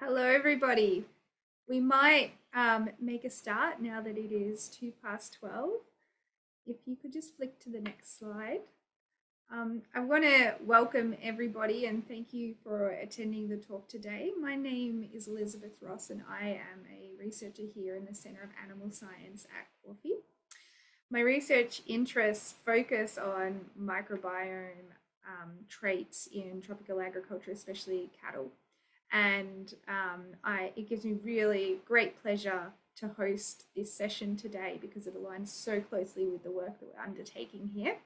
Hello, everybody. We might um, make a start now that it is two past 12. If you could just flick to the next slide. Um, I want to welcome everybody and thank you for attending the talk today. My name is Elizabeth Ross and I am a researcher here in the Centre of Animal Science at QAAFI. My research interests focus on microbiome um, traits in tropical agriculture, especially cattle. And um, I, it gives me really great pleasure to host this session today because it aligns so closely with the work that we're undertaking here.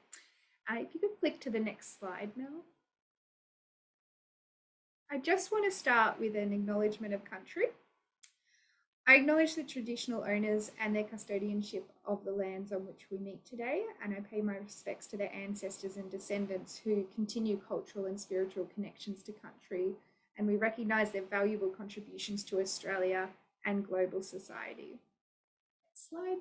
Uh, if you could click to the next slide now. I just want to start with an acknowledgement of country. I acknowledge the traditional owners and their custodianship of the lands on which we meet today, and I pay my respects to their ancestors and descendants who continue cultural and spiritual connections to country and we recognise their valuable contributions to Australia and global society. Next slide.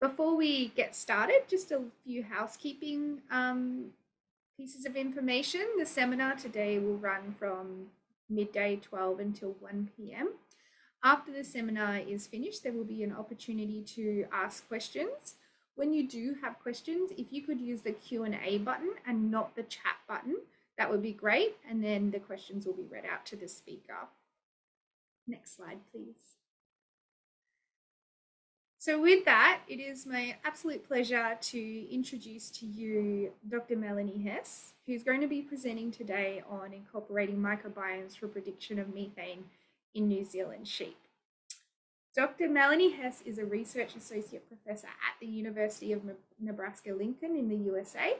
Before we get started, just a few housekeeping um, pieces of information. The seminar today will run from midday 12 until 1 p.m. After the seminar is finished, there will be an opportunity to ask questions. When you do have questions, if you could use the Q&A button and not the chat button, that would be great. And then the questions will be read out to the speaker. Next slide, please. So with that, it is my absolute pleasure to introduce to you Dr. Melanie Hess, who's going to be presenting today on incorporating microbiomes for prediction of methane in New Zealand sheep. Dr. Melanie Hess is a research associate professor at the University of Nebraska-Lincoln in the USA.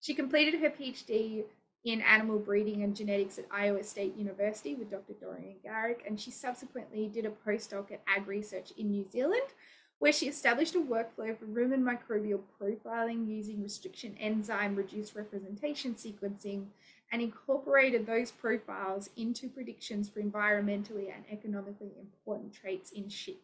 She completed her PhD in animal breeding and genetics at Iowa State University with Dr. Dorian Garrick, and she subsequently did a postdoc at AgResearch in New Zealand, where she established a workflow for rumen microbial profiling using restriction enzyme reduced representation sequencing and incorporated those profiles into predictions for environmentally and economically important traits in sheep.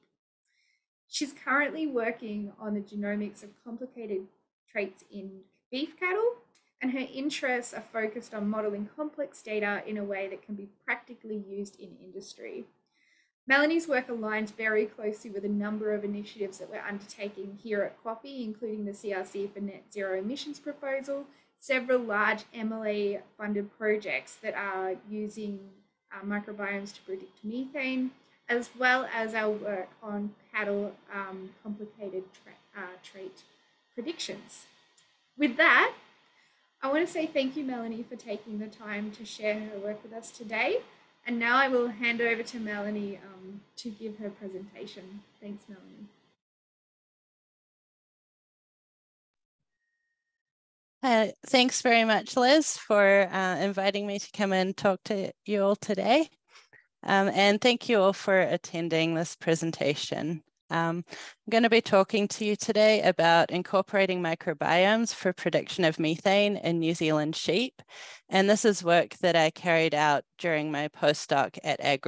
She's currently working on the genomics of complicated traits in beef cattle, and her interests are focused on modeling complex data in a way that can be practically used in industry. Melanie's work aligns very closely with a number of initiatives that we're undertaking here at QAAFI, including the CRC for Net Zero Emissions proposal several large MLA funded projects that are using uh, microbiomes to predict methane, as well as our work on cattle um, complicated uh, trait predictions. With that, I want to say thank you, Melanie, for taking the time to share her work with us today. And now I will hand over to Melanie um, to give her presentation. Thanks, Melanie. Uh, thanks very much, Liz, for uh, inviting me to come and talk to you all today. Um, and thank you all for attending this presentation. Um, I'm going to be talking to you today about incorporating microbiomes for prediction of methane in New Zealand sheep. And this is work that I carried out during my postdoc at Ag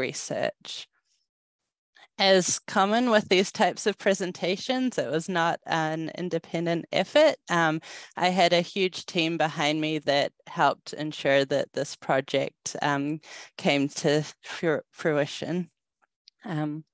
As common with these types of presentations, it was not an independent effort. Um, I had a huge team behind me that helped ensure that this project um, came to fruition. Um,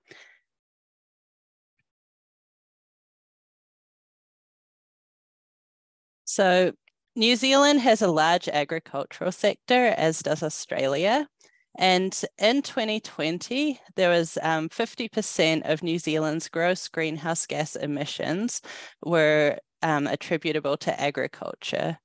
so New Zealand has a large agricultural sector, as does Australia. And in 2020, there was 50% um, of New Zealand's gross greenhouse gas emissions were um, attributable to agriculture.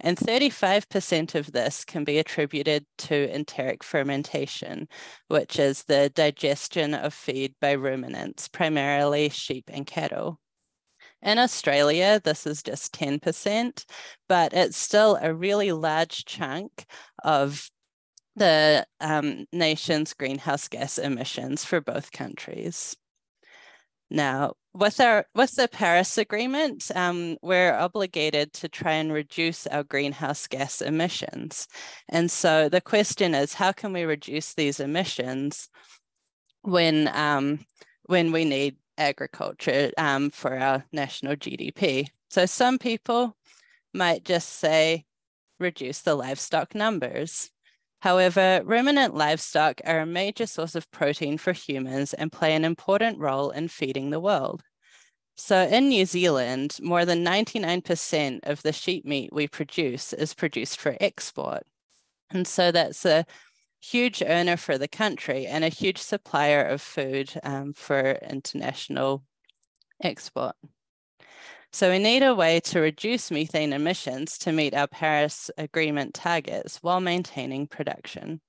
And 35% of this can be attributed to enteric fermentation, which is the digestion of feed by ruminants, primarily sheep and cattle. In Australia, this is just 10%, but it's still a really large chunk of the um, nation's greenhouse gas emissions for both countries. Now, with our with the Paris Agreement, um, we're obligated to try and reduce our greenhouse gas emissions. And so the question is, how can we reduce these emissions when um, when we need agriculture um, for our national GDP? So some people might just say, reduce the livestock numbers. However, ruminant livestock are a major source of protein for humans and play an important role in feeding the world. So in New Zealand, more than 99% of the sheep meat we produce is produced for export. And so that's a huge earner for the country and a huge supplier of food um, for international export. So we need a way to reduce methane emissions to meet our Paris Agreement targets while maintaining production.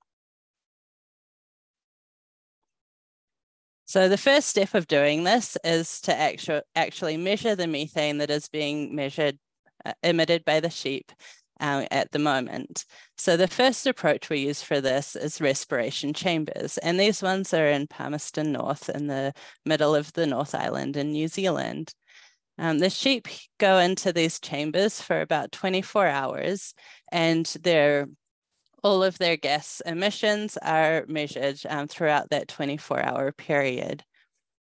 So the first step of doing this is to actu actually measure the methane that is being measured, uh, emitted by the sheep uh, at the moment. So the first approach we use for this is respiration chambers, and these ones are in Palmerston North in the middle of the North Island in New Zealand. Um, the sheep go into these chambers for about 24 hours and their all of their gas emissions are measured um, throughout that 24 hour period.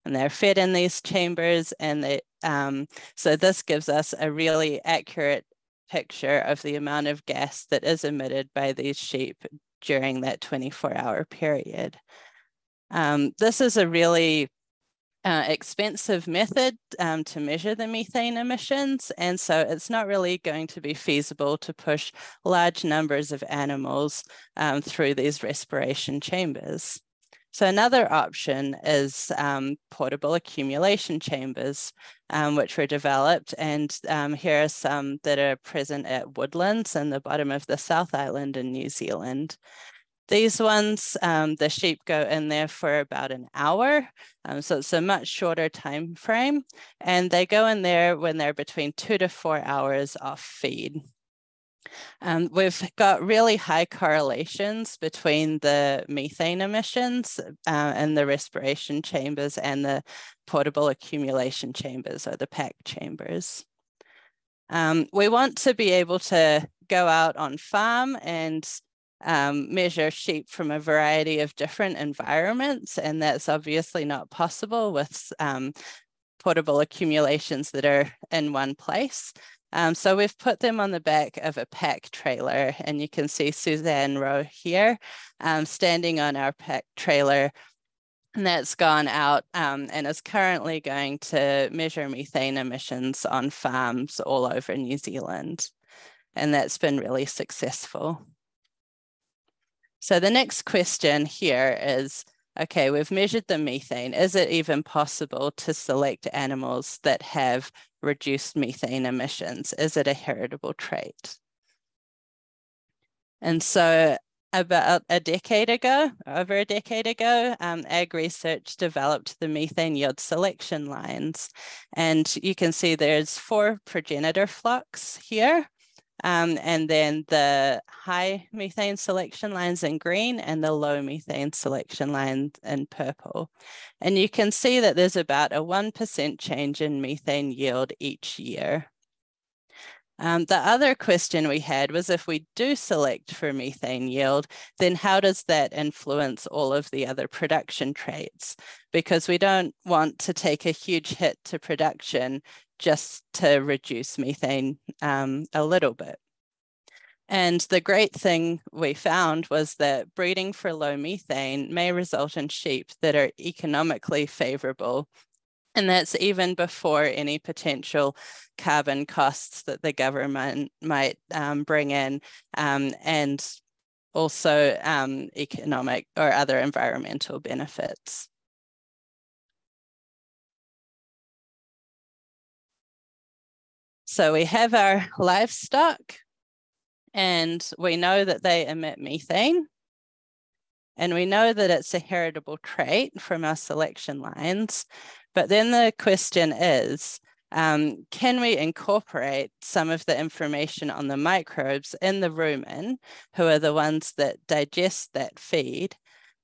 And they're fed in these chambers and they, um, so this gives us a really accurate picture of the amount of gas that is emitted by these sheep during that 24 hour period. Um, this is a really uh, expensive method um, to measure the methane emissions. And so it's not really going to be feasible to push large numbers of animals um, through these respiration chambers. So another option is um, portable accumulation chambers, um, which were developed. And um, here are some that are present at Woodlands in the bottom of the South Island in New Zealand. These ones, um, the sheep go in there for about an hour. Um, so it's a much shorter time frame. And they go in there when they're between two to four hours off feed. Um, we've got really high correlations between the methane emissions uh, the respiration chambers and the portable accumulation chambers or the PAC chambers. Um, we want to be able to go out on farm and um, measure sheep from a variety of different environments, and that's obviously not possible with um, portable accumulations that are in one place. Um, so we've put them on the back of a PAC trailer, and you can see Suzanne Rowe here um, standing on our PAC trailer and that's gone out um, and is currently going to measure methane emissions on farms all over New Zealand. And that's been really successful. So the next question here is, okay, we've measured the methane. Is it even possible to select animals that have reduced methane emissions? Is it a heritable trait? And so about a decade ago, over a decade ago, um, AgResearch developed the methane yield selection lines. And you can see there's four progenitor flocks here. Um, and then the high methane selection lines in green and the low methane selection lines in purple. And you can see that there's about a 1% change in methane yield each year. Um, the other question we had was if we do select for methane yield, then how does that influence all of the other production traits? Because we don't want to take a huge hit to production just to reduce methane um, a little bit. And the great thing we found was that breeding for low methane may result in sheep that are economically favorable. And that's even before any potential carbon costs that the government might um, bring in um, and also um, economic or other environmental benefits. So we have our livestock and we know that they emit methane. And we know that it's a heritable trait from our selection lines. But then the question is, um, can we incorporate some of the information on the microbes in the rumen, who are the ones that digest that feed,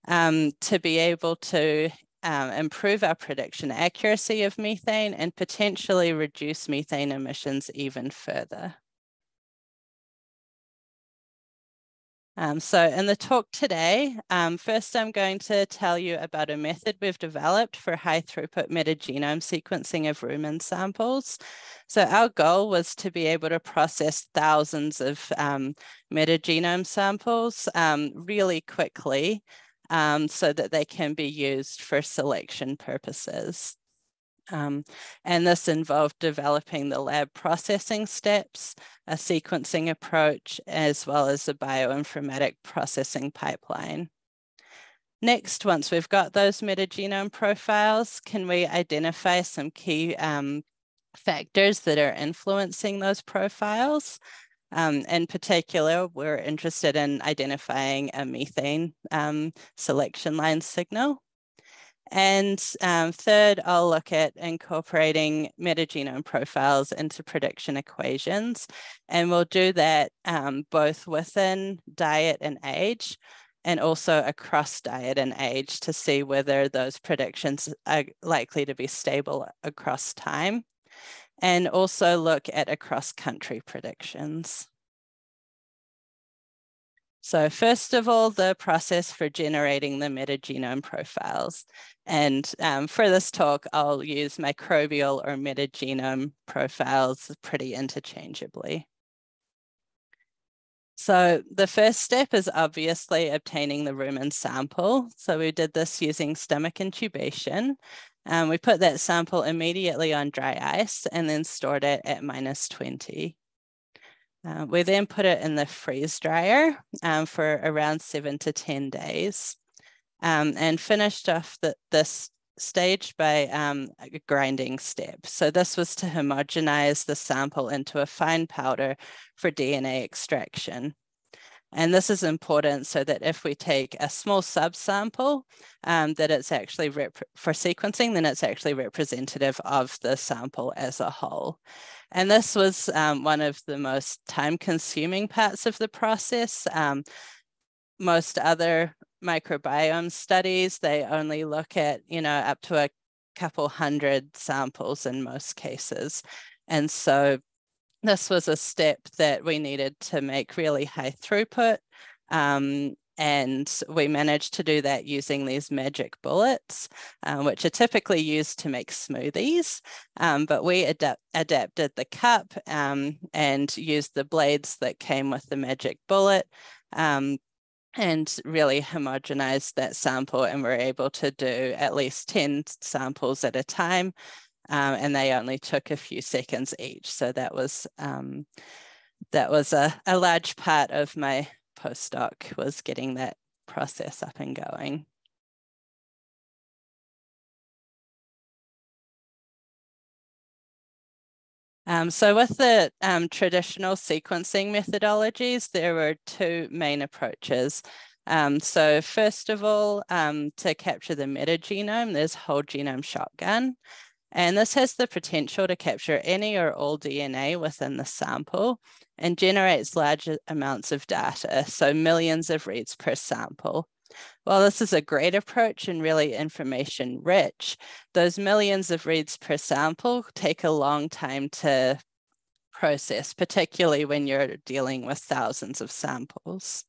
um, to be able to um, improve our prediction accuracy of methane and potentially reduce methane emissions even further. Um, so in the talk today, um, first I'm going to tell you about a method we've developed for high throughput metagenome sequencing of rumen samples. So our goal was to be able to process thousands of um, metagenome samples um, really quickly um, so that they can be used for selection purposes. Um, and this involved developing the lab processing steps, a sequencing approach, as well as a bioinformatic processing pipeline. Next, once we've got those metagenome profiles, can we identify some key um, factors that are influencing those profiles? Um, in particular, we're interested in identifying a methane um, selection line signal. And um, third, I'll look at incorporating metagenome profiles into prediction equations. And we'll do that um, both within diet and age and also across diet and age to see whether those predictions are likely to be stable across time. And also look at across country predictions. So first of all, the process for generating the metagenome profiles. And um, for this talk, I'll use microbial or metagenome profiles pretty interchangeably. So the first step is obviously obtaining the rumen sample. So we did this using stomach intubation. Um, we put that sample immediately on dry ice and then stored it at minus 20. Uh, we then put it in the freeze dryer um, for around seven to 10 days um, and finished off the, this stage by um, a grinding step. So this was to homogenize the sample into a fine powder for DNA extraction. And this is important so that if we take a small subsample, um, that it's actually for sequencing, then it's actually representative of the sample as a whole. And this was um, one of the most time consuming parts of the process. Um, most other microbiome studies, they only look at, you know, up to a couple hundred samples in most cases. And so this was a step that we needed to make really high throughput. Um, and we managed to do that using these magic bullets, uh, which are typically used to make smoothies. Um, but we adapt adapted the cup um, and used the blades that came with the magic bullet um, and really homogenized that sample. And we're able to do at least 10 samples at a time. Um, and they only took a few seconds each. So that was um, that was a, a large part of my postdoc was getting that process up and going. Um, so with the um, traditional sequencing methodologies, there were two main approaches. Um, so first of all, um, to capture the metagenome, there's whole genome shotgun. And this has the potential to capture any or all DNA within the sample and generates large amounts of data, so millions of reads per sample. While this is a great approach and really information rich, those millions of reads per sample take a long time to process, particularly when you're dealing with thousands of samples.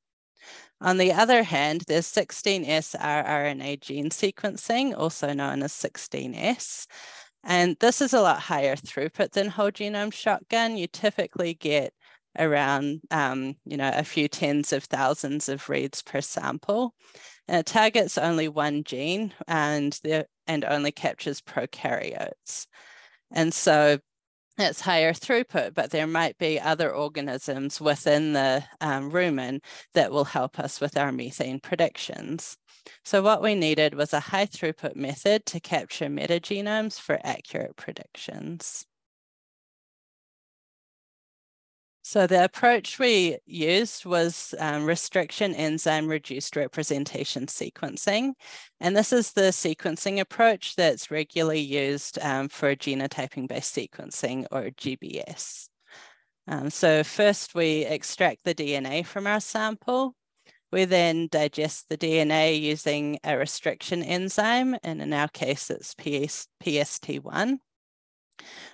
On the other hand, there's 16S rRNA gene sequencing, also known as 16S, and this is a lot higher throughput than whole genome shotgun. You typically get around, um, you know, a few tens of thousands of reads per sample. And it targets only one gene and, the, and only captures prokaryotes. And so it's higher throughput, but there might be other organisms within the um, rumen that will help us with our methane predictions. So what we needed was a high throughput method to capture metagenomes for accurate predictions. So the approach we used was um, restriction enzyme reduced representation sequencing. And this is the sequencing approach that's regularly used um, for genotyping based sequencing or GBS. Um, so first we extract the DNA from our sample. We then digest the DNA using a restriction enzyme, and in our case, it's PS, PST1.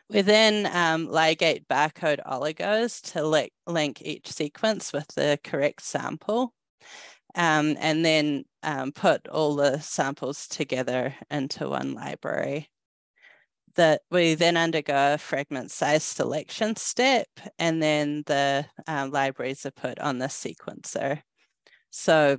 We then um, ligate barcode oligos to li link each sequence with the correct sample. um, and then um, put all the samples together into one library. That we then undergo a fragment size selection step, and then the um, libraries are put on the sequencer. So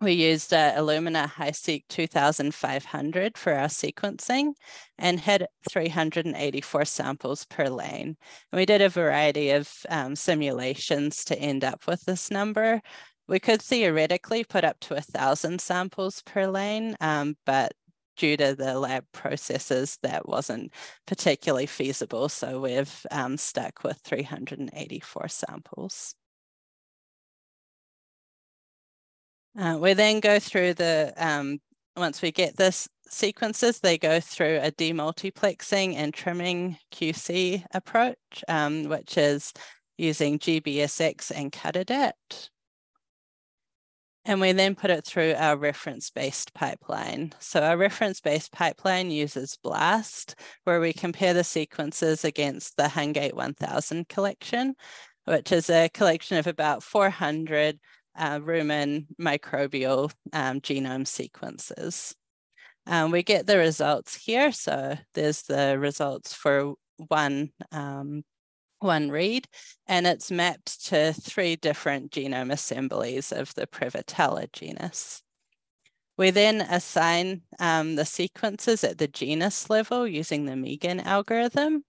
we used uh, Illumina HiSeq 2500 for our sequencing and had 384 samples per lane. And we did a variety of um, simulations to end up with this number. We could theoretically put up to a thousand samples per lane, um, but due to the lab processes, that wasn't particularly feasible. So we've um, stuck with 384 samples. Uh, we then go through the, um, once we get this sequences, they go through a demultiplexing and trimming QC approach, um, which is using GBSX and Cutadapt. And we then put it through our reference-based pipeline. So our reference-based pipeline uses BLAST, where we compare the sequences against the Hungate 1000 collection, which is a collection of about 400 uh, rumen microbial um, genome sequences. Um, we get the results here. So there's the results for one, um, one read, and it's mapped to three different genome assemblies of the Prevotella genus. We then assign um, the sequences at the genus level using the Megan algorithm.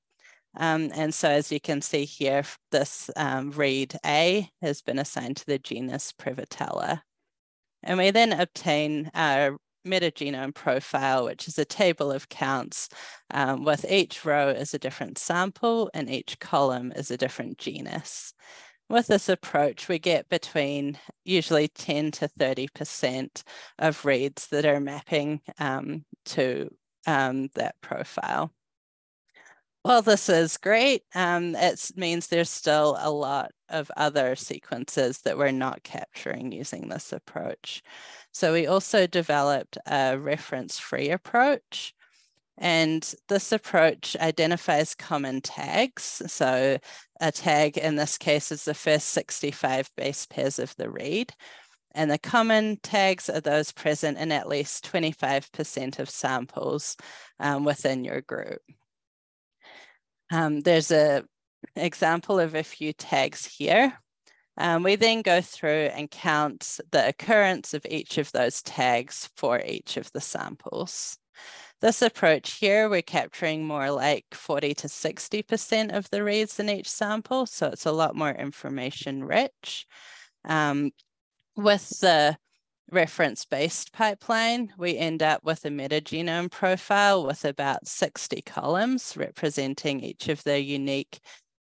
Um, and so as you can see here, this um, read A has been assigned to the genus Prevotella. And we then obtain our metagenome profile, which is a table of counts um, with each row is a different sample and each column is a different genus. With this approach, we get between usually 10 to 30% of reads that are mapping um, to um, that profile. Well, this is great. Um, it means there's still a lot of other sequences that we're not capturing using this approach. So we also developed a reference-free approach. And this approach identifies common tags. So a tag in this case is the first 65 base pairs of the read. And the common tags are those present in at least 25% of samples um, within your group. Um, there's a example of a few tags here. Um, we then go through and count the occurrence of each of those tags for each of the samples. This approach here, we're capturing more like 40 to 60% of the reads in each sample, so it's a lot more information rich. Um, with the reference-based pipeline, we end up with a metagenome profile with about 60 columns representing each of the unique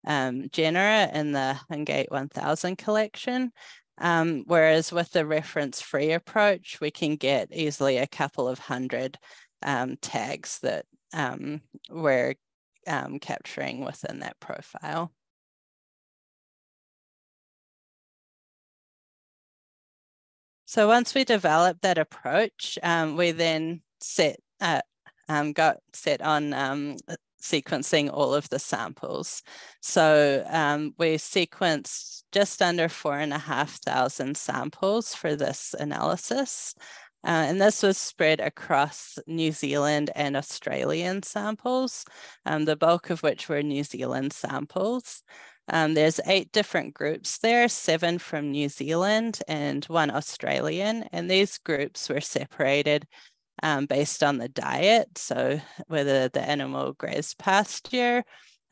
um, genera in the Hungate 1000 collection. Um, whereas with the reference-free approach, we can get easily a couple of hundred um, tags that um, we're um, capturing within that profile. So once we develop that approach, um, we then set uh, um, got set on um, sequencing all of the samples. So um, we sequenced just under four and a half thousand samples for this analysis. Uh, and this was spread across New Zealand and Australian samples, um, the bulk of which were New Zealand samples. Um, there's eight different groups there, seven from New Zealand and one Australian, and these groups were separated um, based on the diet. So whether the animal grazed pasture,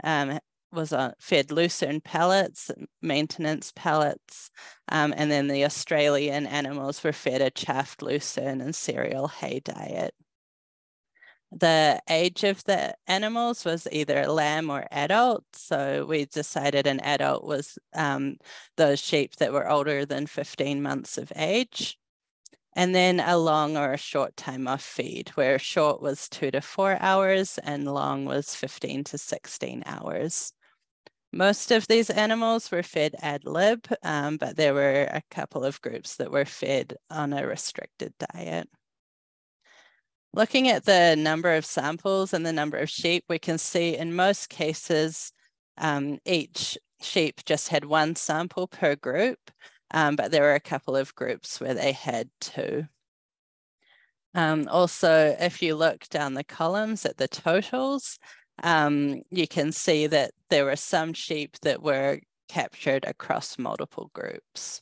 um, was on, fed lucerne pellets, maintenance pellets, um, and then the Australian animals were fed a chaffed lucerne and cereal hay diet the age of the animals was either lamb or adult. So we decided an adult was um, those sheep that were older than 15 months of age. And then a long or a short time off feed, where short was two to four hours and long was 15 to 16 hours. Most of these animals were fed ad lib, um, but there were a couple of groups that were fed on a restricted diet. Looking at the number of samples and the number of sheep, we can see in most cases, um, each sheep just had one sample per group. um, but there were a couple of groups where they had two. Um, also, if you look down the columns at the totals, um, you can see that there were some sheep that were captured across multiple groups.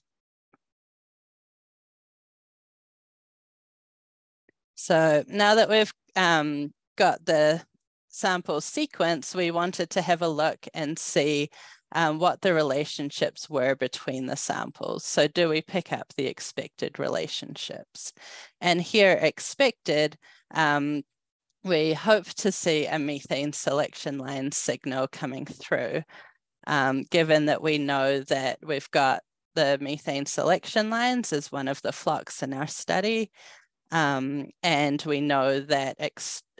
So now that we've um, got the sample sequence, we wanted to have a look and see um, what the relationships were between the samples. So do we pick up the expected relationships? And here expected, um, we hope to see a methane selection line signal coming through, um, given that we know that we've got the methane selection lines as one of the flocks in our study. Um, and we know that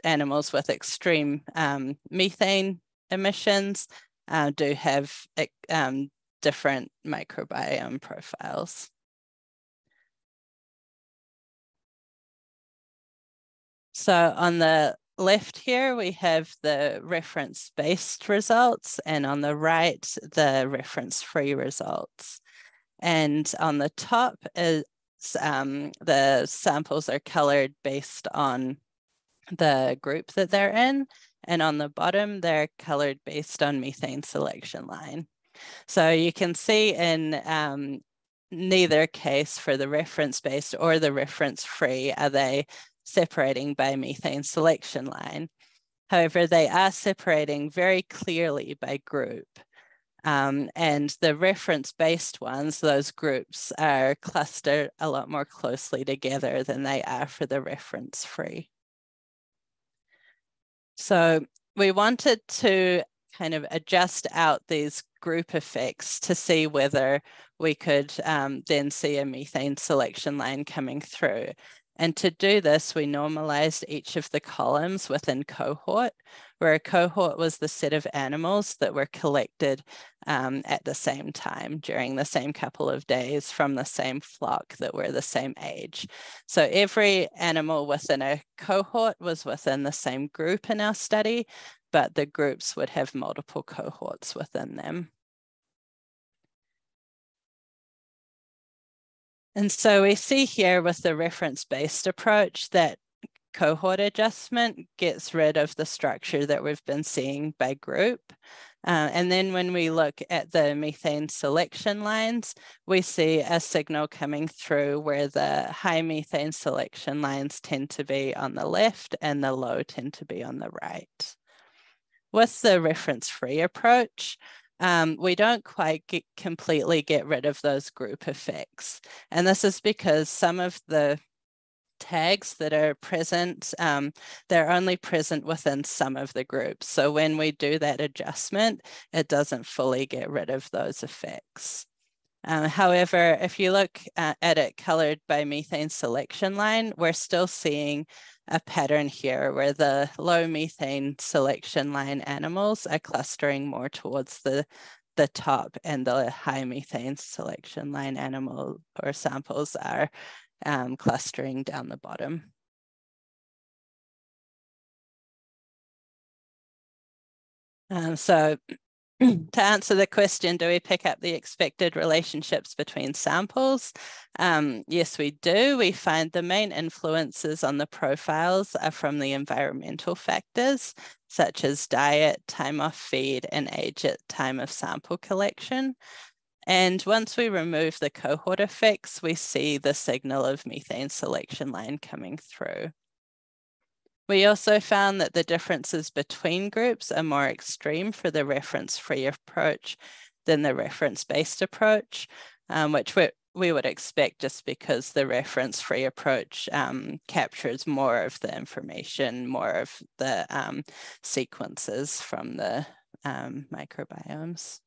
animals with extreme um, methane emissions uh, do have um, different microbiome profiles. So on the left here, we have the reference-based results, and on the right, the reference-free results. And on the top is um, the samples are colored based on the group that they're in. And on the bottom, they're colored based on methane selection line. So you can see in um, neither case for the reference-based or the reference-free are they separating by methane selection line. However, they are separating very clearly by group. Um, and the reference-based ones, those groups are clustered a lot more closely together than they are for the reference-free. So we wanted to kind of adjust out these group effects to see whether we could um, then see a methane selection line coming through. And to do this, we normalized each of the columns within cohort, where a cohort was the set of animals that were collected um, at the same time during the same couple of days from the same flock that were the same age. So every animal within a cohort was within the same group in our study, but the groups would have multiple cohorts within them. And so we see here with the reference-based approach that cohort adjustment gets rid of the structure that we've been seeing by group. Uh, and then when we look at the methane selection lines, we see a signal coming through where the high methane selection lines tend to be on the left and the low tend to be on the right. With the reference-free approach, um, we don't quite get, completely get rid of those group effects. And this is because some of the tags that are present, um, they're only present within some of the groups. So when we do that adjustment, it doesn't fully get rid of those effects. Uh, however, if you look at, at it colored by methane selection line, we're still seeing a pattern here where the low methane selection line animals are clustering more towards the the top and the high methane selection line animal or samples are um, clustering down the bottom. Um, so to answer the question, do we pick up the expected relationships between samples? Um, yes, we do. We find the main influences on the profiles are from the environmental factors, such as diet, time off feed, and age at time of sample collection. And once we remove the cohort effects, we see the signal of methane selection line coming through. We also found that the differences between groups are more extreme for the reference-free approach than the reference-based approach, um, which we, we would expect just because the reference-free approach um, captures more of the information, more of the um, sequences from the um, microbiomes.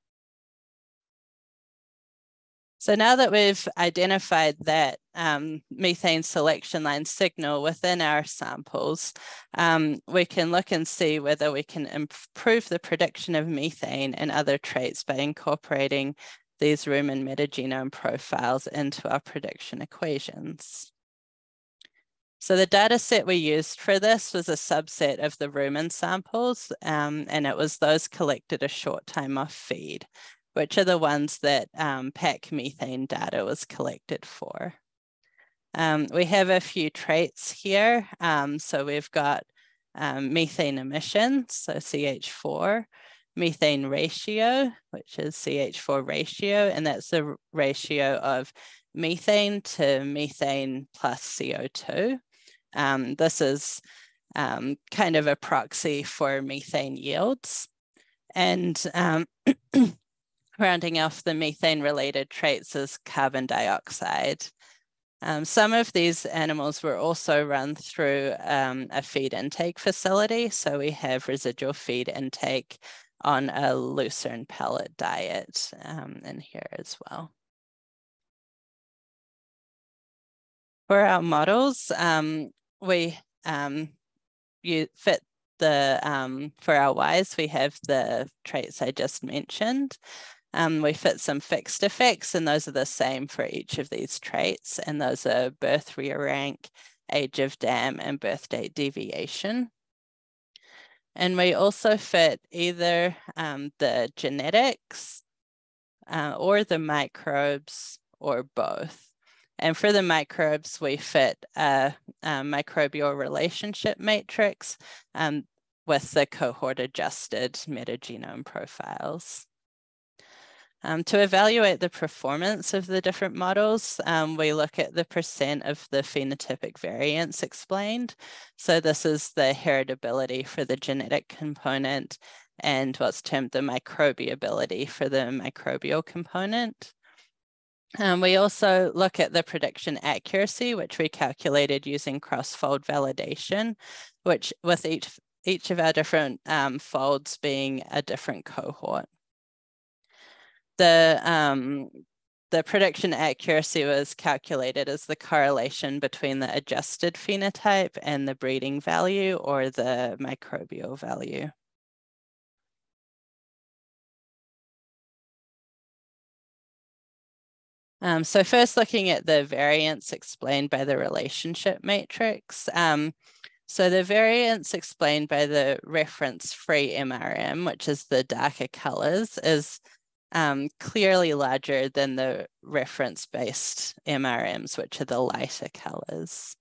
So now that we've identified that um, methane selection line signal within our samples, um, we can look and see whether we can improve the prediction of methane and other traits by incorporating these rumen metagenome profiles into our prediction equations. So the data set we used for this was a subset of the rumen samples, um, and it was those collected a short time off feed. Which are the ones that um, PAC methane data was collected for. Um, we have a few traits here. Um, so we've got um, methane emissions, so CH4, methane ratio, which is CH4 ratio, and that's the ratio of methane to methane plus CO2. Um, this is um, kind of a proxy for methane yields. And rounding off the methane related traits is carbon dioxide. Um, some of these animals were also run through um, a feed intake facility. So we have residual feed intake on a lucerne pellet diet um, in here as well. For our models, um, we um, you fit the, um, for our Ys, we have the traits I just mentioned. Um, we fit some fixed effects, and those are the same for each of these traits. And those are birth rear rank, age of dam, and birth date deviation. And we also fit either um, the genetics uh, or the microbes or both. And for the microbes, we fit a, a microbial relationship matrix um, with the cohort adjusted metagenome profiles. Um, to evaluate the performance of the different models, um, we look at the percent of the phenotypic variance explained. So this is the heritability for the genetic component and what's termed the microbiability for the microbial component. Um, we also look at the prediction accuracy, which we calculated using cross-fold validation, which with each, each of our different um, folds being a different cohort the um, the prediction accuracy was calculated as the correlation between the adjusted phenotype and the breeding value or the microbial value. Um, so first looking at the variance explained by the relationship matrix. Um, so the variance explained by the reference-free MRM, which is the darker colors, is um, clearly larger than the reference-based MRMs, which are the lighter colors.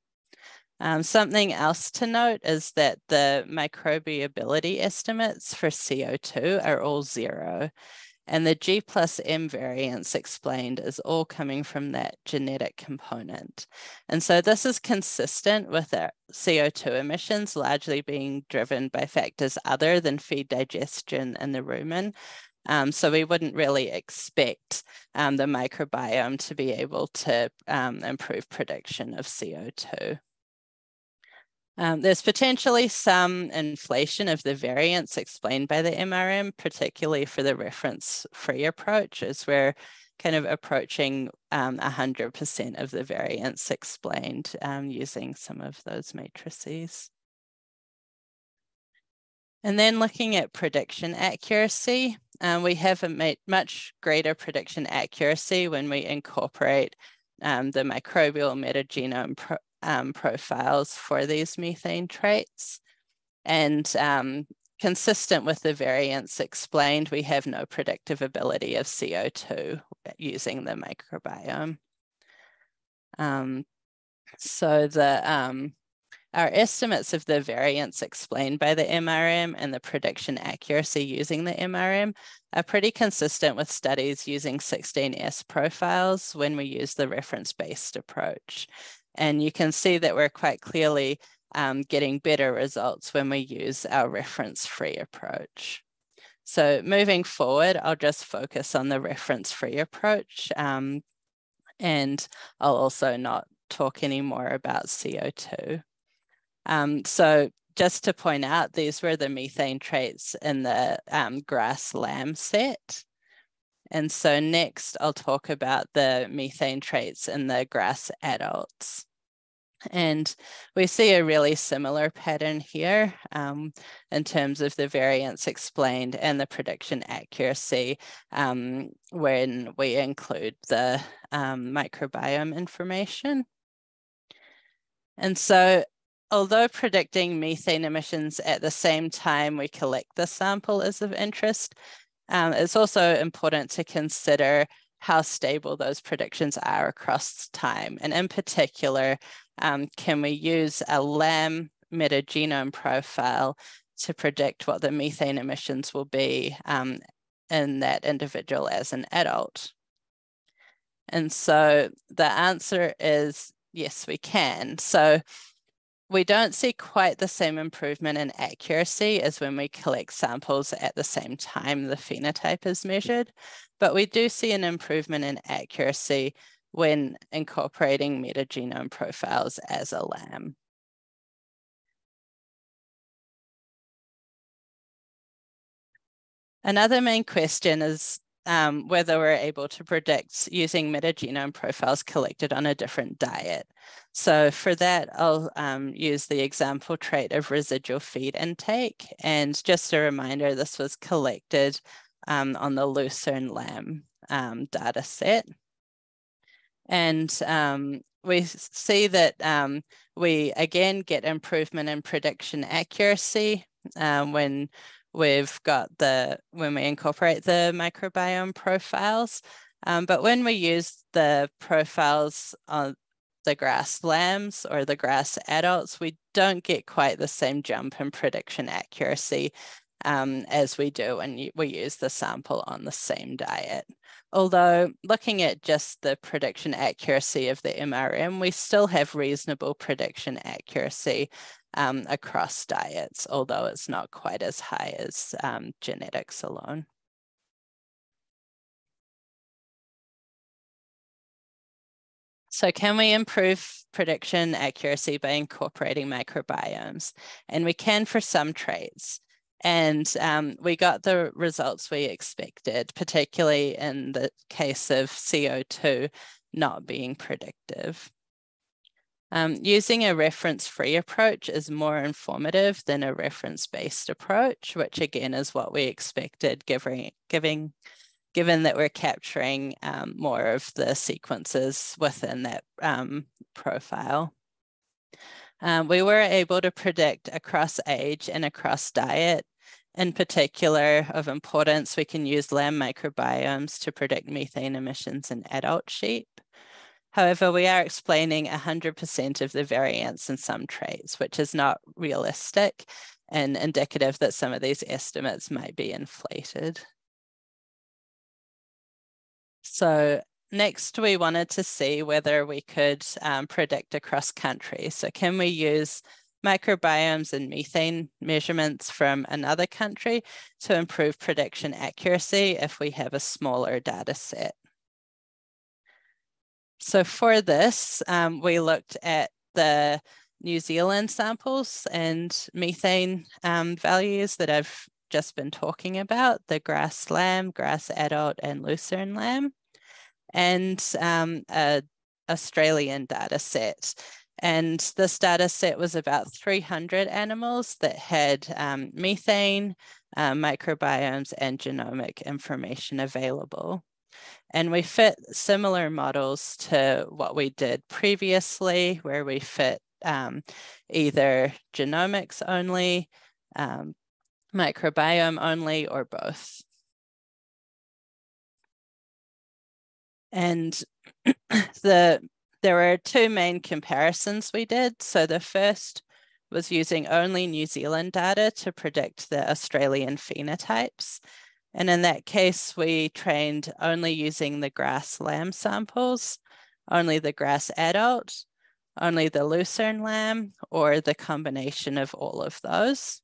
Um, something else to note is that the microbiability estimates for CO2 are all zero. And the G plus M variance explained is all coming from that genetic component. And so this is consistent with our CO2 emissions largely being driven by factors other than feed digestion in the rumen, um, so we wouldn't really expect um, the microbiome to be able to um, improve prediction of CO2. Um, there's potentially some inflation of the variance explained by the MRM, particularly for the reference-free approach, as we're kind of approaching 100% um, of the variance explained um, using some of those matrices. And then looking at prediction accuracy, um, we have a much greater prediction accuracy when we incorporate um, the microbial metagenome pro um, profiles for these methane traits. And um, consistent with the variance explained, we have no predictive ability of CO2 using the microbiome. Um, so the um, our estimates of the variance explained by the MRM and the prediction accuracy using the MRM are pretty consistent with studies using 16S profiles when we use the reference-based approach. And you can see that we're quite clearly um, getting better results when we use our reference-free approach. So moving forward, I'll just focus on the reference-free approach um, and I'll also not talk anymore about CO2. Um, so just to point out, these were the methane traits in the um, grass lamb set. And so next I'll talk about the methane traits in the grass adults. And we see a really similar pattern here um, in terms of the variance explained and the prediction accuracy um, when we include the um, microbiome information. And so although predicting methane emissions at the same time we collect the sample is of interest, um, it's also important to consider how stable those predictions are across time. And in particular, um, can we use a lamb metagenome profile to predict what the methane emissions will be um, in that individual as an adult? And so the answer is yes, we can. So we don't see quite the same improvement in accuracy as when we collect samples at the same time the phenotype is measured, but we do see an improvement in accuracy when incorporating metagenome profiles as a lamb. Another main question is um, whether we're able to predict using metagenome profiles collected on a different diet. So for that, I'll um, use the example trait of residual feed intake. And just a reminder, this was collected um, on the Lucerne lamb um, data set. And um, we see that um, we again get improvement in prediction accuracy um, when we've got the, when we incorporate the microbiome profiles. Um, but when we use the profiles on the grass lambs or the grass adults, we don't get quite the same jump in prediction accuracy um, as we do when we use the sample on the same diet. Although looking at just the prediction accuracy of the MRM, we still have reasonable prediction accuracy um, across diets, although it's not quite as high as um, genetics alone. So can we improve prediction accuracy by incorporating microbiomes? And we can for some traits. And um, we got the results we expected, particularly in the case of CO2 not being predictive. Um, using a reference-free approach is more informative than a reference-based approach, which again is what we expected giving, giving, given that we're capturing um, more of the sequences within that um, profile. Um, we were able to predict across age and across diet. In particular, of importance, we can use lamb microbiomes to predict methane emissions in adult sheep. However, we are explaining 100% of the variance in some traits, which is not realistic and indicative that some of these estimates might be inflated. So next we wanted to see whether we could um, predict across countries. So can we use microbiomes and methane measurements from another country to improve prediction accuracy if we have a smaller data set? So for this, um, we looked at the New Zealand samples and methane um, values that I've just been talking about, the grass lamb, grass adult, and lucerne lamb, and um, a Australian data set. And this data set was about 300 animals that had um, methane, uh, microbiomes, and genomic information available. And we fit similar models to what we did previously, where we fit um, either genomics only, um, microbiome only, or both. And the there were two main comparisons we did. So the first was using only New Zealand data to predict the Australian phenotypes. And in that case, we trained only using the grass lamb samples, only the grass adult, only the lucerne lamb, or the combination of all of those.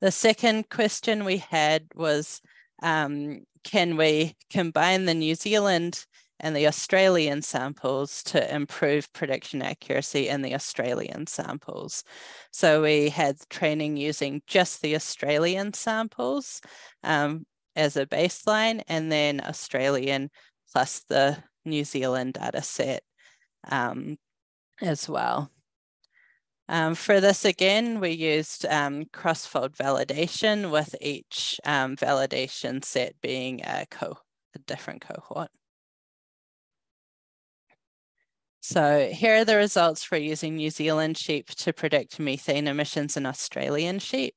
The second question we had was, um, can we combine the New Zealand and the Australian samples to improve prediction accuracy in the Australian samples. So we had training using just the Australian samples um, as a baseline and then Australian plus the New Zealand data set um, as well. Um, for this again, we used um, cross-fold validation with each um, validation set being a, co a different cohort. So here are the results for using New Zealand sheep to predict methane emissions in Australian sheep.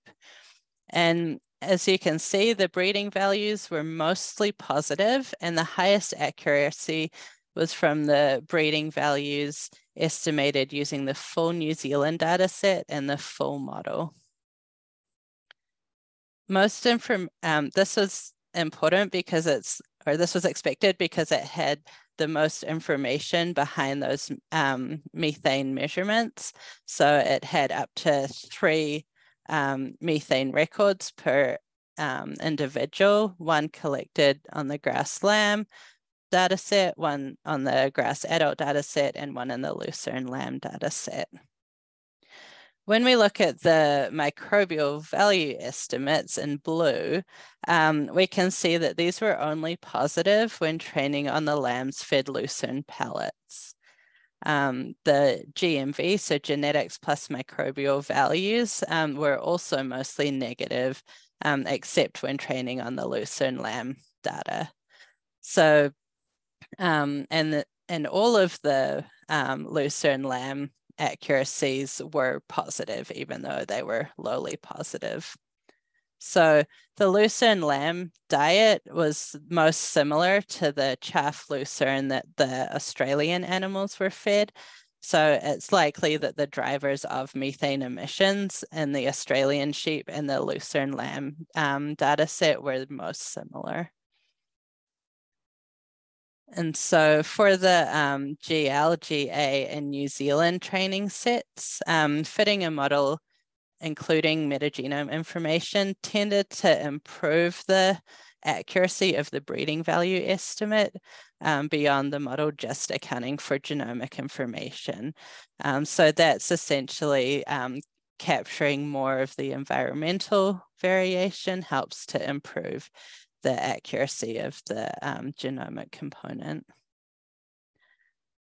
And as you can see, the breeding values were mostly positive and the highest accuracy was from the breeding values estimated using the full New Zealand data set and the full model. Most inform um, this was important because it's, or this was expected because it had the most information behind those um, methane measurements. So it had up to three um, methane records per um, individual, one collected on the grass lamb data set, one on the grass adult data set, and one in the lucerne lamb data set. When we look at the microbial value estimates in blue, um, we can see that these were only positive when training on the lambs fed lucerne pellets. Um, the GMV, so genetics plus microbial values, um, were also mostly negative, um, except when training on the lucerne lamb data. So, um, and, and all of the um, lucerne lamb accuracies were positive, even though they were lowly positive. So the lucerne lamb diet was most similar to the chaff lucerne that the Australian animals were fed. So it's likely that the drivers of methane emissions in the Australian sheep and the lucerne lamb um, data set were most similar. And so for the um, GL, GA, and New Zealand training sets, um, fitting a model including metagenome information tended to improve the accuracy of the breeding value estimate um, beyond the model just accounting for genomic information. Um, so that's essentially um, capturing more of the environmental variation helps to improve the accuracy of the um, genomic component.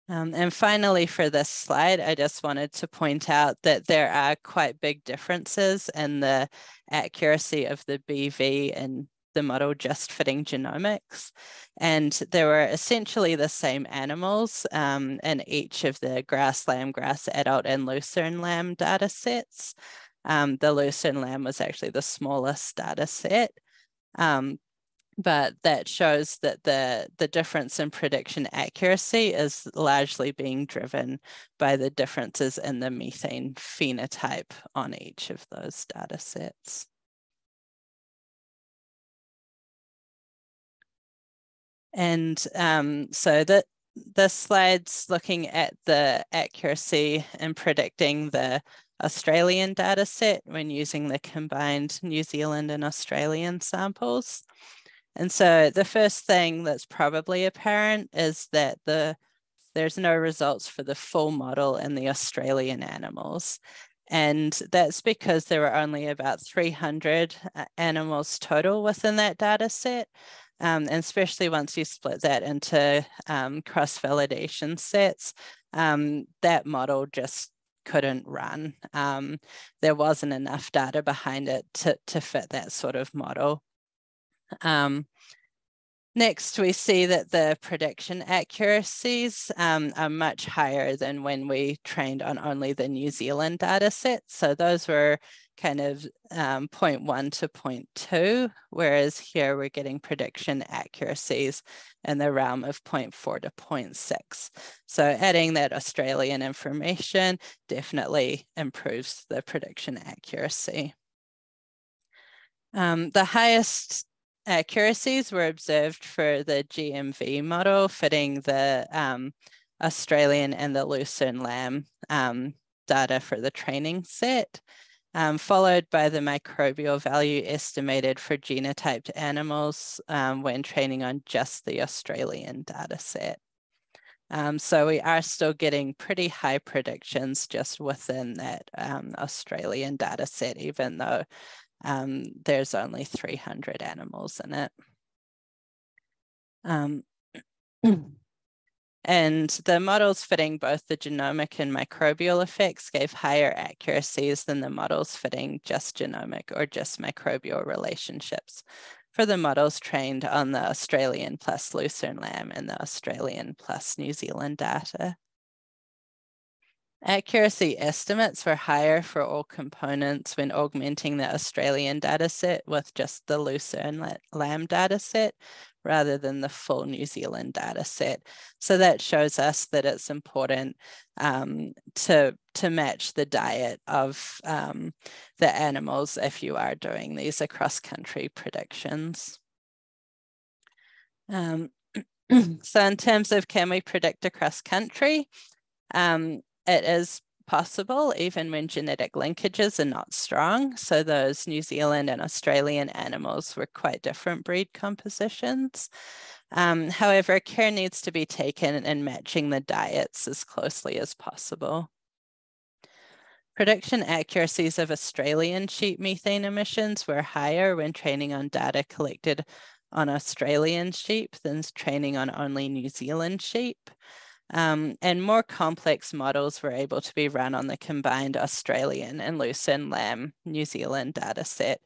Um, and finally, for this slide, I just wanted to point out that there are quite big differences in the accuracy of the BV and the model just fitting genomics. And there were essentially the same animals um, in each of the grass lamb, grass adult, and lucerne lamb data sets. Um, the lucerne lamb was actually the smallest data set. Um, but that shows that the, the difference in prediction accuracy is largely being driven by the differences in the methane phenotype on each of those data sets. And um, so that this slide's looking at the accuracy in predicting the Australian data set when using the combined New Zealand and Australian samples. And so the first thing that's probably apparent is that the there's no results for the full model in the Australian animals. And that's because there were only about 300 uh, animals total within that data set. Um, and especially once you split that into um, cross-validation sets, um, that model just couldn't run. Um, there wasn't enough data behind it to, to fit that sort of model. Um, next, we see that the prediction accuracies um, are much higher than when we trained on only the New Zealand data set. So those were kind of um, 0.1 to 0.2, whereas here we're getting prediction accuracies in the realm of 0.4 to 0.6. So adding that Australian information definitely improves the prediction accuracy. Um, the highest accuracies were observed for the GMV model fitting the um, Australian and the Lucerne lamb um, data for the training set, um, followed by the microbial value estimated for genotyped animals um, when training on just the Australian data set. Um, so we are still getting pretty high predictions just within that um, Australian data set, even though um, there's only 300 animals in it. Um, and the models fitting both the genomic and microbial effects gave higher accuracies than the models fitting just genomic or just microbial relationships for the models trained on the Australian plus Lucerne lamb and the Australian plus New Zealand data. Accuracy estimates were higher for all components when augmenting the Australian dataset with just the Lucerne Lamb dataset rather than the full New Zealand dataset. So that shows us that it's important um, to, to match the diet of um, the animals if you are doing these across country predictions. Um, so in terms of can we predict across country, um, it is possible even when genetic linkages are not strong. So those New Zealand and Australian animals were quite different breed compositions. Um, however, care needs to be taken in matching the diets as closely as possible. Prediction accuracies of Australian sheep methane emissions were higher when training on data collected on Australian sheep than training on only New Zealand sheep. Um, and more complex models were able to be run on the combined Australian and Lucerne Lamb New Zealand dataset,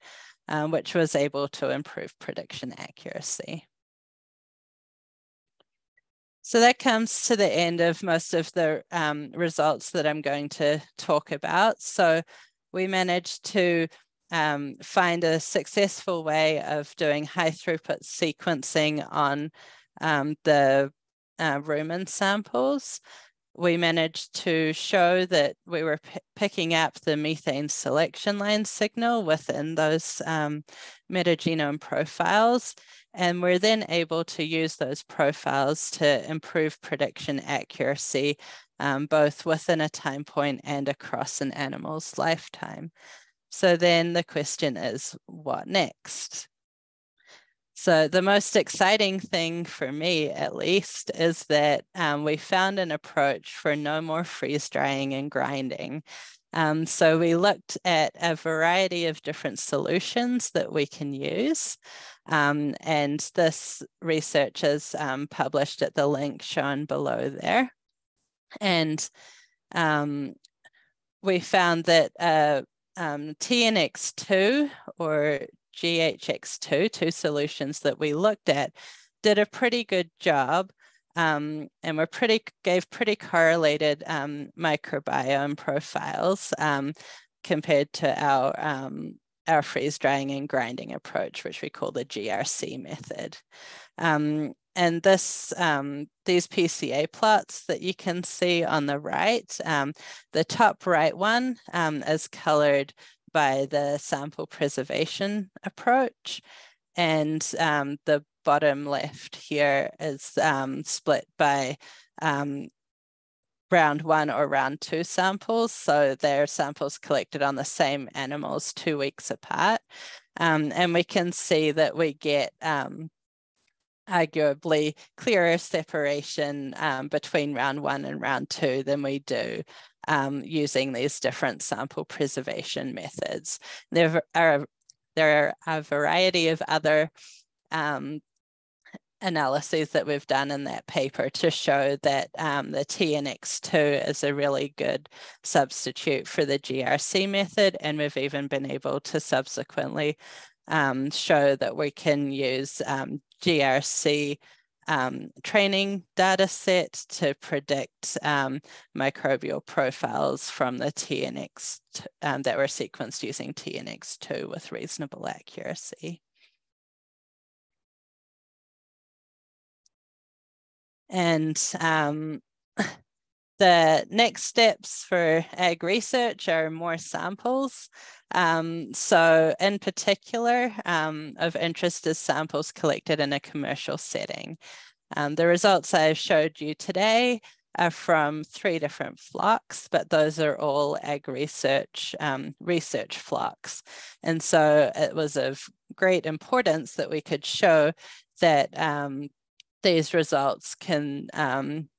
um, which was able to improve prediction accuracy. So that comes to the end of most of the um, results that I'm going to talk about. So we managed to um, find a successful way of doing high throughput sequencing on um, the uh, rumen samples, we managed to show that we were picking up the methane selection line signal within those um, metagenome profiles. And we're then able to use those profiles to improve prediction accuracy, um, both within a time point and across an animal's lifetime. So then the question is, what next? So the most exciting thing for me, at least, is that um, we found an approach for no more freeze drying and grinding. Um, so we looked at a variety of different solutions that we can use. Um, and this research is um, published at the link shown below there. And um, we found that uh, um, TNX2 or GHX2, two solutions that we looked at, did a pretty good job um, and were pretty gave pretty correlated um, microbiome profiles um, compared to our um, our freeze drying and grinding approach, which we call the GRC method. Um, and this um, these PCA plots that you can see on the right, the top right one is colored by the sample preservation approach. And um, the bottom left here is um, split by um, round one or round two samples. So they're samples collected on the same animals two weeks apart. Um, and we can see that we get um, arguably clearer separation um, between round one and round two than we do um, using these different sample preservation methods. There are, there are a variety of other um, analyses that we've done in that paper to show that um, the TNX2 is a really good substitute for the GRC method. And we've even been able to subsequently um, show that we can use um, GRC um, training data set to predict um, microbial profiles from the TNX um, that were sequenced using TNX2 with reasonable accuracy. And um, the next steps for AgResearch are more samples. Um, so in particular, um, of interest is samples collected in a commercial setting. Um, the results I showed you today are from three different flocks, but those are all AgResearch um, research flocks. And so it was of great importance that we could show that um, these results can um,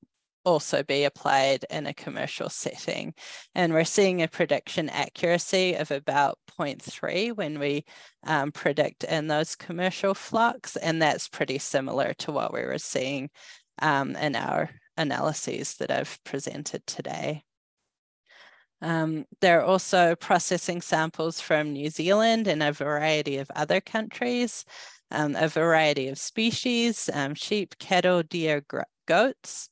also be applied in a commercial setting. And we're seeing a prediction accuracy of about 0.3 when we um, predict in those commercial flocks. And that's pretty similar to what we were seeing um, in our analyses that I've presented today. Um, they're also processing samples from New Zealand and a variety of other countries, um, a variety of species, um, sheep, cattle, deer, goats.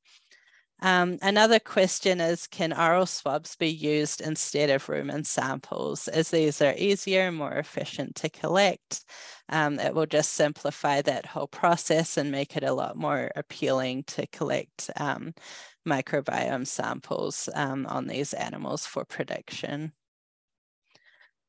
Um, another question is, can oral swabs be used instead of rumen samples as these are easier and more efficient to collect? Um, it will just simplify that whole process and make it a lot more appealing to collect um, microbiome samples um, on these animals for prediction.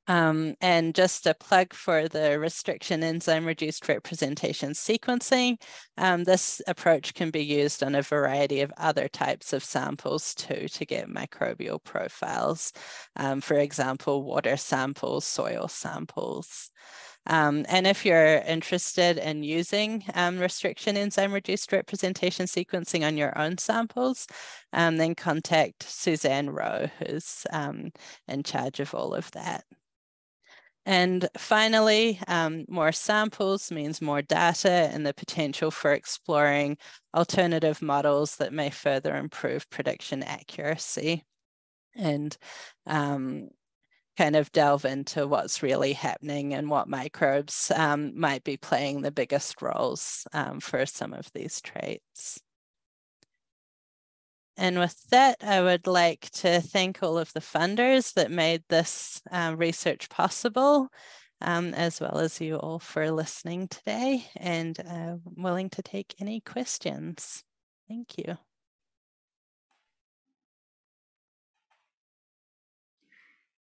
Um, and just a plug for the restriction enzyme reduced representation sequencing. Um, this approach can be used on a variety of other types of samples too to get microbial profiles. Um, for example, water samples, soil samples. Um, and if you're interested in using um, restriction enzyme reduced representation sequencing on your own samples, um, then contact Suzanne Rowe, who's um, in charge of all of that. And finally, um, more samples means more data and the potential for exploring alternative models that may further improve prediction accuracy and um, kind of delve into what's really happening and what microbes um, might be playing the biggest roles um, for some of these traits. And with that, I would like to thank all of the funders that made this uh, research possible, um, as well as you all for listening today and uh, willing to take any questions. Thank you.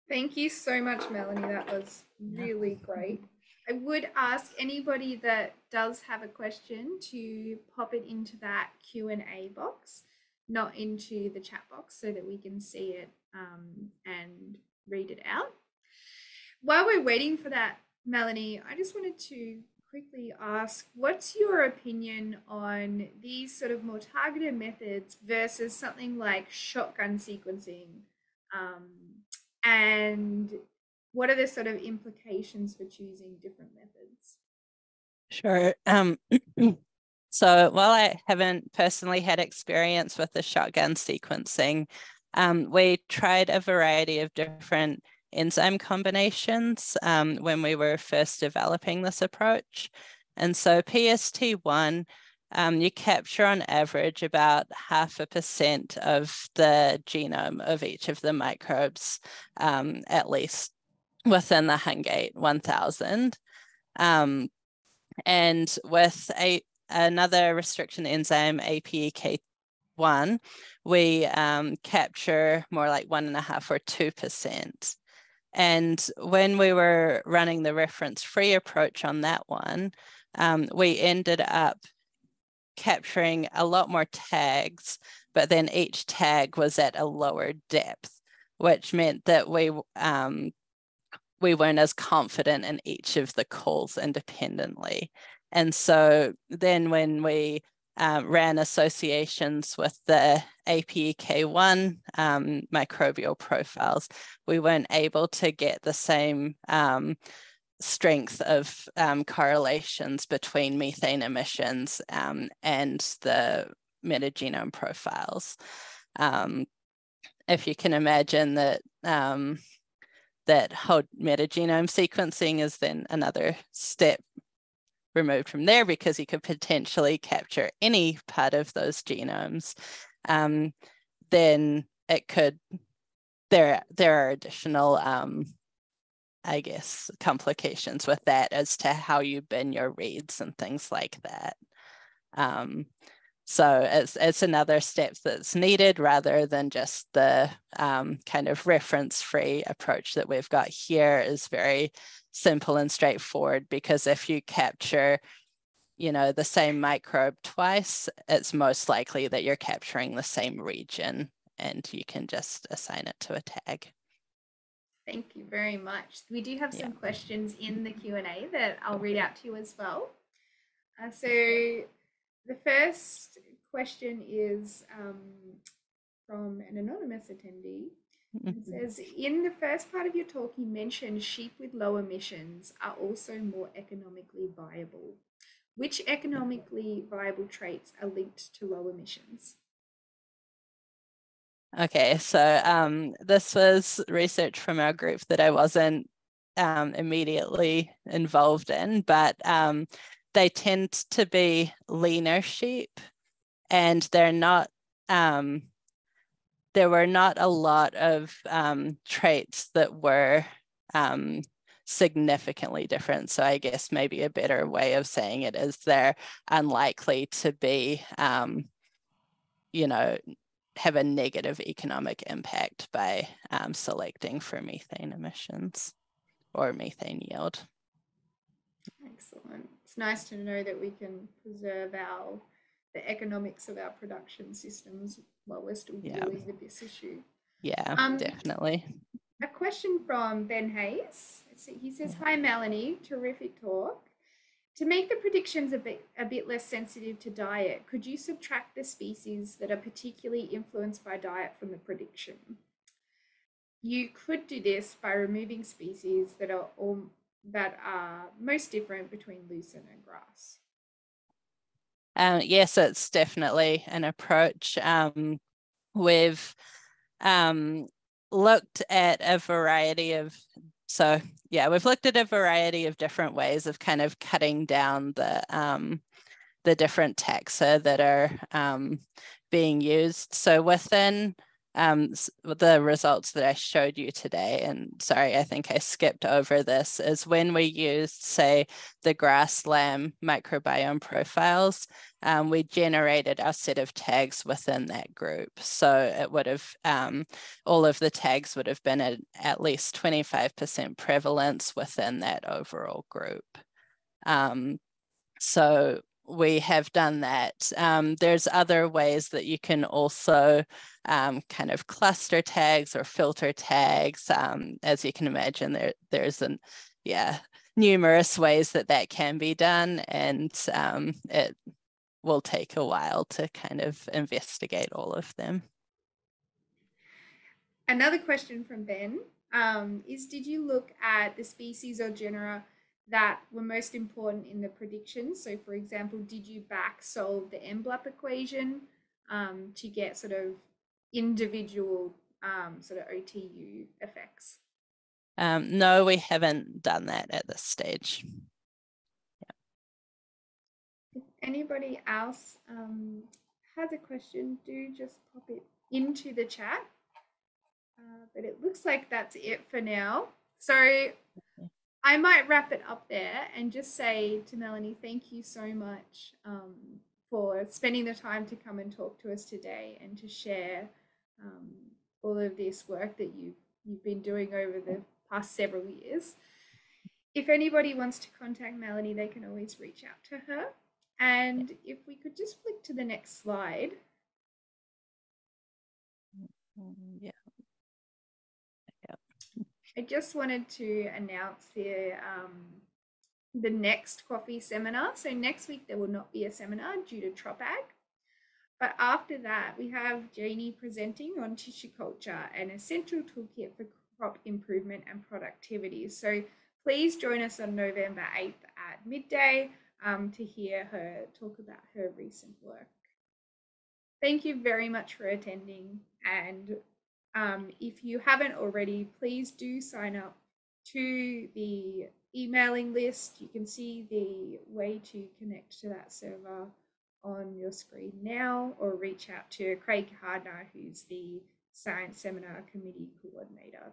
Thank you so much, Melanie. That was really great. I would ask anybody that does have a question to pop it into that Q&A box not into the chat box so that we can see it um, and read it out. While we're waiting for that, Melanie, I just wanted to quickly ask what's your opinion on these sort of more targeted methods versus something like shotgun sequencing? Um, and what are the sort of implications for choosing different methods? Sure. Um, So while I haven't personally had experience with the shotgun sequencing, um, we tried a variety of different enzyme combinations um, when we were first developing this approach. And so PstI, um, you capture on average about half a percent of the genome of each of the microbes, um, at least within the Hungate 1000. and with a another restriction enzyme, ApeKI, we um, capture more like one and a half or 2%. And when we were running the reference free approach on that one, um, we ended up capturing a lot more tags, but then each tag was at a lower depth, which meant that we um, we weren't as confident in each of the calls independently. And so then when we um, ran associations with the ApeKI um, microbial profiles, we weren't able to get the same um, strength of um, correlations between methane emissions um, and the metagenome profiles. Um, if you can imagine that that whole metagenome sequencing is then another step removed from there because you could potentially capture any part of those genomes, um, then it could, there, there are additional, um, I guess, complications with that as to how you bin your reads and things like that. Um, so it's, it's another step that's needed rather than just the um, kind of reference free approach that we've got here is very simple and straightforward because if you capture you know the same microbe twice it's most likely that you're capturing the same region and you can just assign it to a tag. Thank you very much. We do have some yeah. questions in the q&a that i'll read out to you as well. Uh, so the first question is um, from an anonymous attendee it mm-hmm. says, in the first part of your talk, you mentioned sheep with low emissions are also more economically viable. Which economically viable traits are linked to low emissions? Okay, so um, this was research from our group that I wasn't um, immediately involved in, but um, they tend to be leaner sheep and they're not um, there were not a lot of um, traits that were um, significantly different. So I guess maybe a better way of saying it is they're unlikely to be, um, you know, have a negative economic impact by um, selecting for methane emissions or methane yield. Excellent. It's nice to know that we can preserve our the economics of our production systems while we're still yeah. dealing with this issue. Yeah, um, definitely. A question from Ben Hayes. He says, Hi, Melanie, terrific talk. To make the predictions a bit, a bit less sensitive to diet, could you subtract the species that are particularly influenced by diet from the prediction? You could do this by removing species that are all, that are most different between lucerne and grass. Um, yes, it's definitely an approach. Um, we've um, looked at a variety of so yeah we've looked at a variety of different ways of kind of cutting down the um, the different taxa that are um, being used so within um, the results that I showed you today, and sorry, I think I skipped over this, is when we used, say, the grass lamb microbiome profiles, um, we generated our set of tags within that group. So it would have, um, all of the tags would have been at, at least 25% prevalence within that overall group. Um, so we have done that. Um, there's other ways that you can also um, kind of cluster tags or filter tags. Um, as you can imagine, there there's an yeah numerous ways that that can be done, and um, it will take a while to kind of investigate all of them. Another question from Ben um, is: Did you look at the species or genera? That were most important in the predictions. So, for example, did you back solve the NBLUP equation um, to get sort of individual um, sort of OTU effects? Um, no, we haven't done that at this stage. Yeah. If anybody else um, has a question, do just pop it into the chat. Uh, but it looks like that's it for now. So I might wrap it up there and just say to Melanie, thank you so much um, for spending the time to come and talk to us today and to share um, all of this work that you've you've been doing over the past several years. If anybody wants to contact Melanie, they can always reach out to her. And if we could just flick to the next slide. Yeah. I just wanted to announce the um, the next coffee seminar. So next week there will not be a seminar due to TropAg. But after that, we have Janie presenting on tissue culture, an essential toolkit for crop improvement and productivity. So please join us on November 8th at midday um, to hear her talk about her recent work. Thank you very much for attending and um, if you haven't already, please do sign up to the emailing list. You can see the way to connect to that server on your screen now or reach out to Craig Hardner, who's the Science Seminar Committee Coordinator.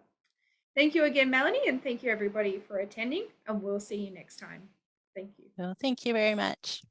Thank you again, Melanie, and thank you everybody for attending, and we'll see you next time. Thank you. Well, thank you very much.